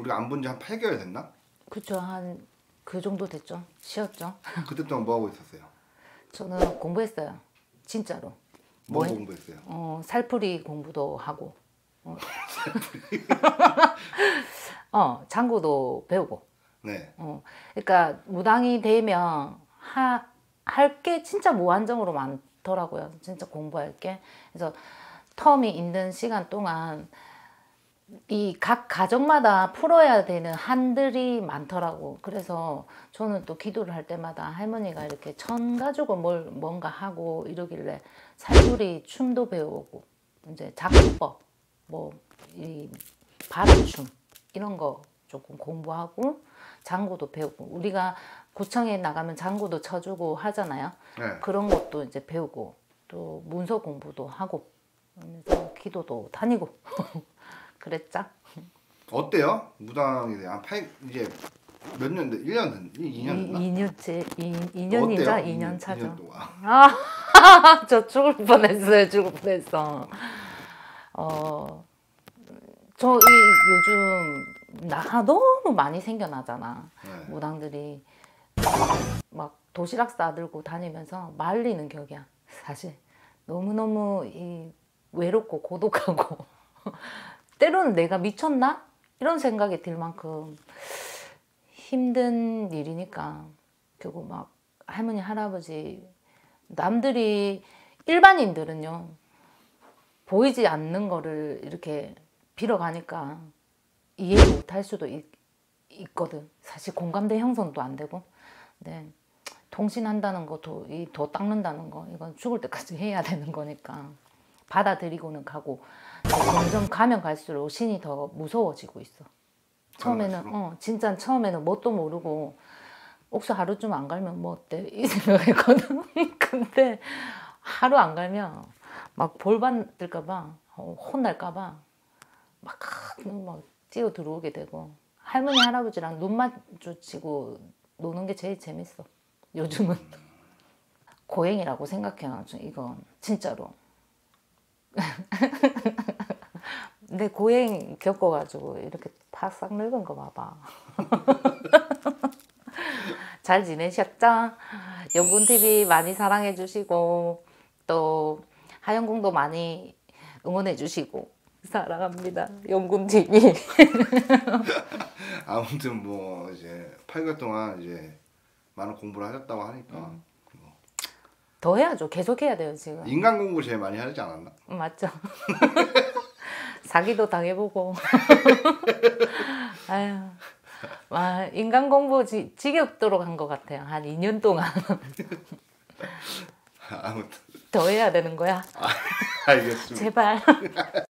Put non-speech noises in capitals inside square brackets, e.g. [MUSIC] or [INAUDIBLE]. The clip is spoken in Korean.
우리가 안 본 지 한 8개월 됐나? 그쵸 한 그 정도 됐죠. 쉬었죠. [LAUGHS] 그때 동안 뭐 하고 있었어요? 저는 공부했어요. 진짜로. 뭐뭐 해? 공부했어요? 어, 살풀이 공부도 하고. 어, [LAUGHS] 어 장구도 배우고. 네. 어, 그러니까 무당이 되면 하, 할게 진짜 무한정으로 많더라고요. 진짜 공부할 게. 그래서 텀이 있는 시간 동안 이 각 가정마다 풀어야 되는 한들이 많더라고. 그래서 저는 또 기도를 할 때마다 할머니가 이렇게 천 가지고 뭘 뭔가 하고 이러길래 살풀이 춤도 배우고 이제 작곡법 뭐이 바람춤 이런 거 조금 공부하고 장구도 배우고 우리가 구청에 나가면 장구도 쳐주고 하잖아요. 네. 그런 것도 이제 배우고 또 문서 공부도 하고 기도도 다니고 [LAUGHS] 그랬죠. 어때요? 무당에 대해 한 8, 이제 몇 년, 됐 1년 됐, 2년 됐나? 2년째 2년이자 어때요? 2년 이 차죠. 년 동안. 아, [LAUGHS] 저 죽을 뻔했어요. 죽을 뻔했어. 어, 저 이 요즘 나 너무 많이 생겨나잖아. 네. 무당들이 막 도시락 싸들고 다니면서 말리는 격이야. 사실 너무 너무 이 외롭고 고독하고 때로는 내가 미쳤나 이런 생각이 들 만큼 힘든 일이니까 결국 막 할머니 할아버지 남들이 일반인들은요 보이지 않는 거를 이렇게 빌어가니까 이해 못할 수도 있, 있거든. 사실 공감대 형성도 안 되고. 네. 통신한다는 이도 닦는다는 거 이건 죽을 때까지 [LAUGHS] 해야 되는 거니까 받아들이고는 가고 점점 가면 갈수록 신이 더 무서워지고 있어. 처음에는? 어 진짜 처음에는 뭣도 모르고 옥수 하루쯤 안 갈면 뭐 어때 [LAUGHS] 이 생각했거든. [LAUGHS] 근데 하루 안 갈면 막 벌 받을까봐 어, 혼날까봐 막, 막 뛰어 들어오게 되고 할머니 할아버지랑 눈 마주치고 노는 게 제일 재밌어. 요즘은 고행이라고 생각해요. 저 이건 진짜로. [LAUGHS] 내 고행 겪어가지고 이렇게 바싹 늙은 거 봐봐. [LAUGHS] 잘 지내셨죠? 영군 TV 많이 사랑해 주시고 또 하영궁도 많이 응원해 주시고 사랑합니다. 영군 TV. [LAUGHS] 아무튼 뭐 이제 8개월 동안 이제 많은 공부를 하셨다고 하니까 음. 뭐더 해야죠. 계속 해야 돼요 지금. 인간 공부 제일 많이 하지 않았나? 음, 맞죠. [LAUGHS] 사기도 당해보고. [LAUGHS] 아유, 와, 인간 공부 지, 지겹도록 한 것 같아요. 한 2년 동안 [LAUGHS] 아무튼 더 해야 되는 거야. 알겠습니다. 제발.